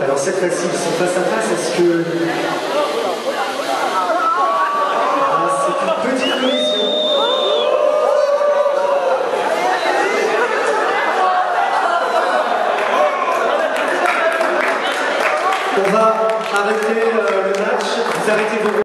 Alors cette fois-ci, ils sont face à face. Est-ce que. Ah, c'est une petite collision. On va arrêter euh, le match. Vous arrêtez vos